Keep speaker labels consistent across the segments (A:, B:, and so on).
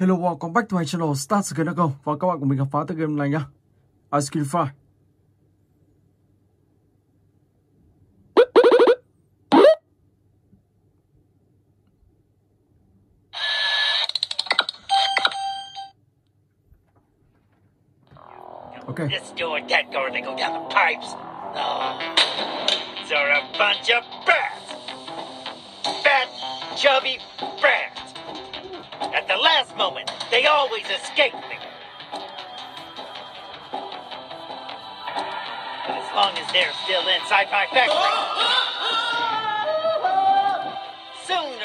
A: Hello, welcome back to my channel Start Skin.com Và các bạn của mình gặp phá tới game này nhá Ice Cream Fry Okay.
B: This door, that door, they go down the pipes. Ah. Oh, these are a bunch of brats. Fat, chubby brats. At the last moment, they always escape me. But as long as they're still inside Sci-Fi Factory, sooner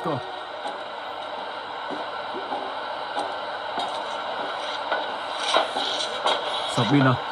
A: Okay, Sabina.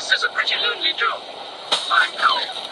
A: Sabina.
C: is a pretty lonely job. I'm coming.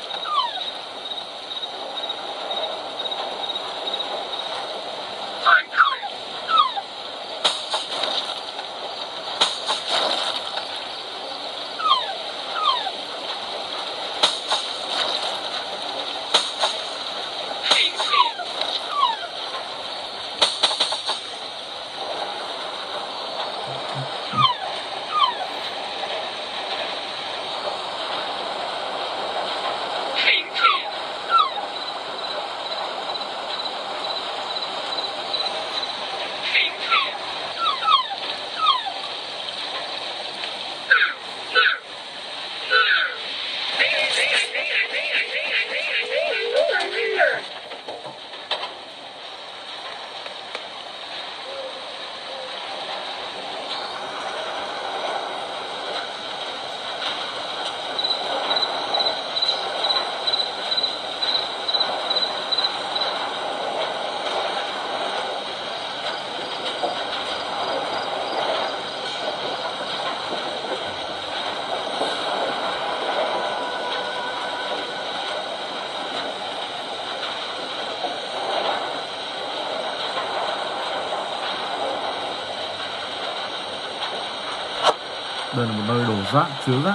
A: Đây là một nơi đổ rác chứa rác.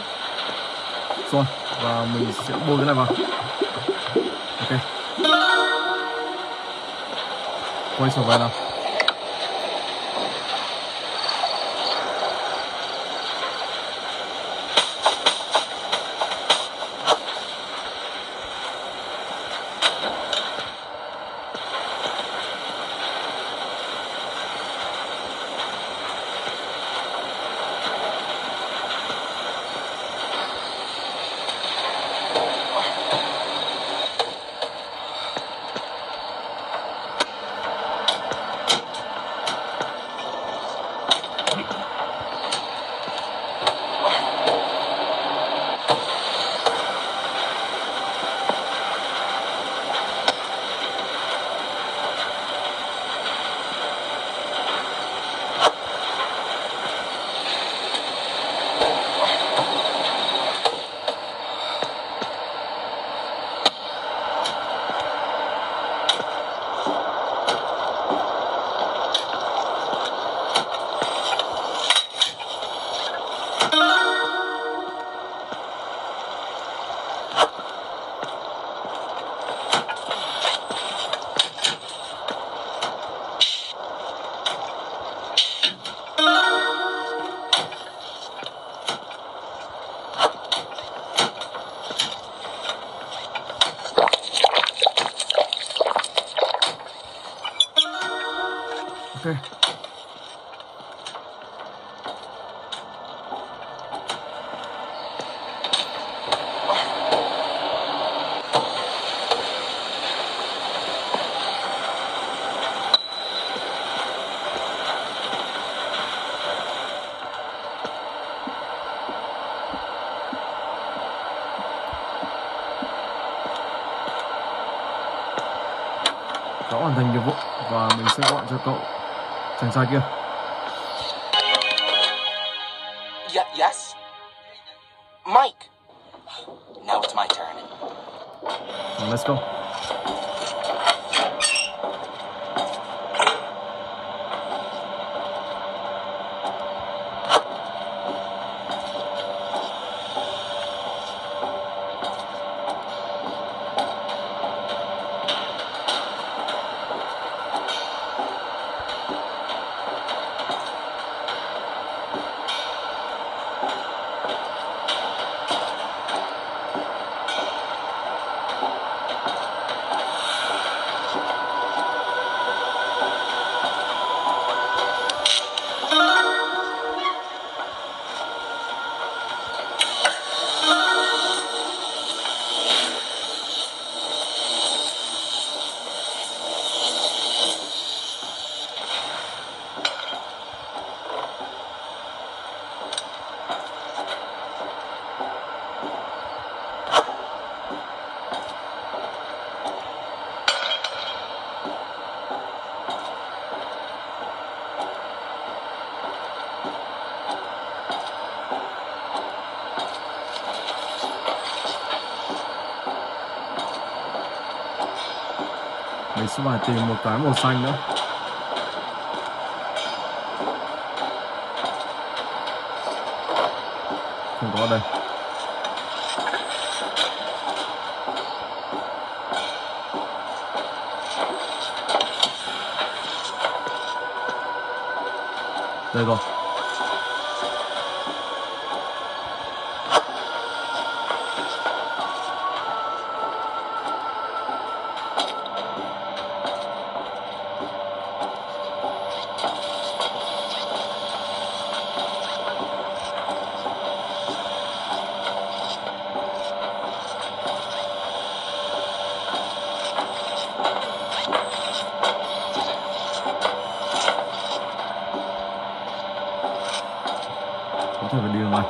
A: Rồi, và mình sẽ bôi cái này vào. Ok. Quay trở về nào. Ok. Đã hoàn thành nhiệm vụ và mình sẽ gọi cho cậu. Sounds you.
D: Yeah, yes? Mike,
A: mình sẽ phải tìm một cái màu xanh nữa. Không có đây. Đây rồi.
C: 这个利润？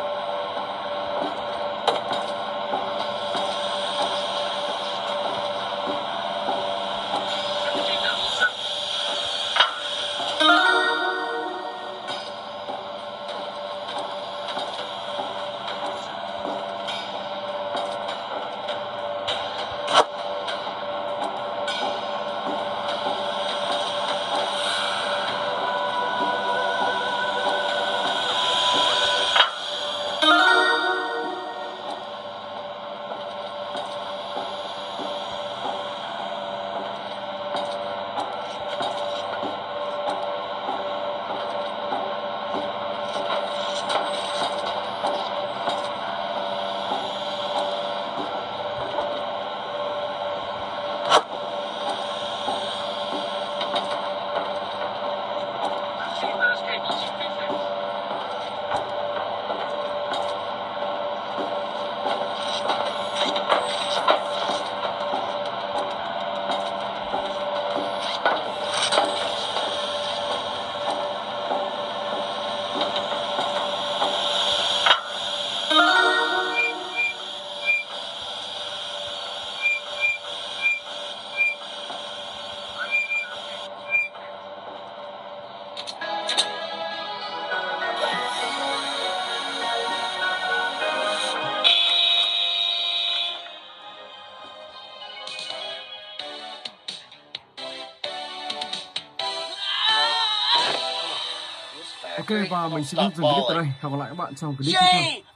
A: Ok và mình phép dừng clip tại đây. Hẹn gặp lại các bạn trong clip tiếp theo